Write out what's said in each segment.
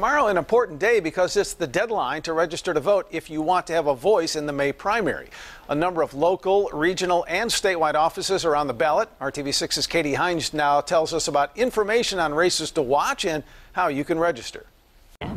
Tomorrow, an important day because it's the deadline to register to vote if you want to have a voice in the May primary. A number of local, regional, and statewide offices are on the ballot. RTV6's Katie Hines now tells us about information on races to watch and how you can register.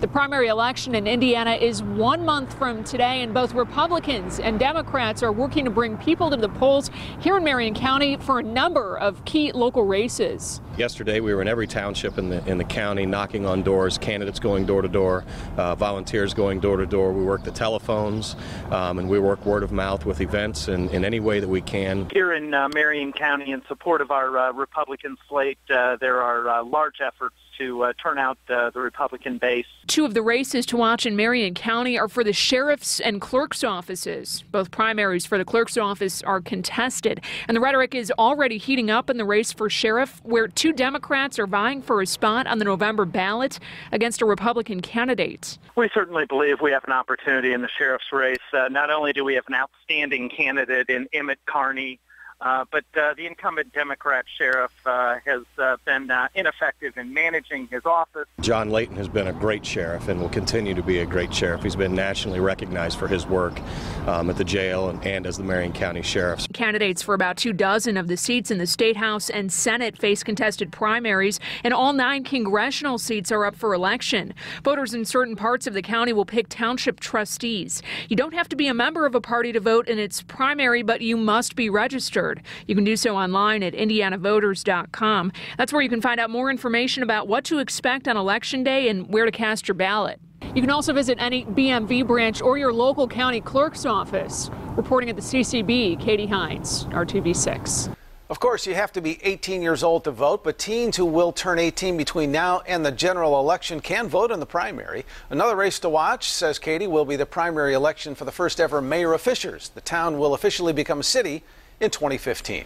The primary election in Indiana is one month from today, and both Republicans and Democrats are working to bring people to the polls here in Marion County for a number of key local races. Yesterday, we were in every township in the in the county, knocking on doors, candidates going door to door, uh, volunteers going door to door. We work the telephones, um, and we work word of mouth with events in, in any way that we can. Here in uh, Marion County, in support of our uh, Republican slate, uh, there are uh, large efforts to uh, turn out the Republican base. Two of the races to watch in Marion County are for the sheriff's and clerk's offices. Both primaries for the clerk's office are contested, and the rhetoric is already heating up in the race for sheriff, where two Democrats are vying for a spot on the November ballot against a Republican candidate. We certainly believe we have an opportunity in the sheriff's race. Uh, not only do we have an outstanding candidate in Emmett Carney, uh, but uh, the incumbent Democrat sheriff uh, has uh, been uh, ineffective in managing his office. John Layton has been a great sheriff and will continue to be a great sheriff. He's been nationally recognized for his work um, at the jail and, and, as the Marion County Sheriff. Candidates for about two dozen of the seats in the State House and Senate face contested primaries, and all nine congressional seats are up for election. Voters in certain parts of the county will pick township trustees. You don't have to be a member of a party to vote in its primary, but you must be registered. You can do so online at indianavoters.com. That's where you can find out more information about what to expect on Election Day and where to cast your ballot. You can also visit any BMV branch or your local county clerk's office. Reporting at the CCB, Katie Hines, RTV6. Of course, you have to be 18 years old to vote, but teens who will turn 18 between now and the general election can vote in the primary. Another race to watch, says Katie, will be the primary election for the first ever mayor of Fishers. The town will officially become a city in 2015.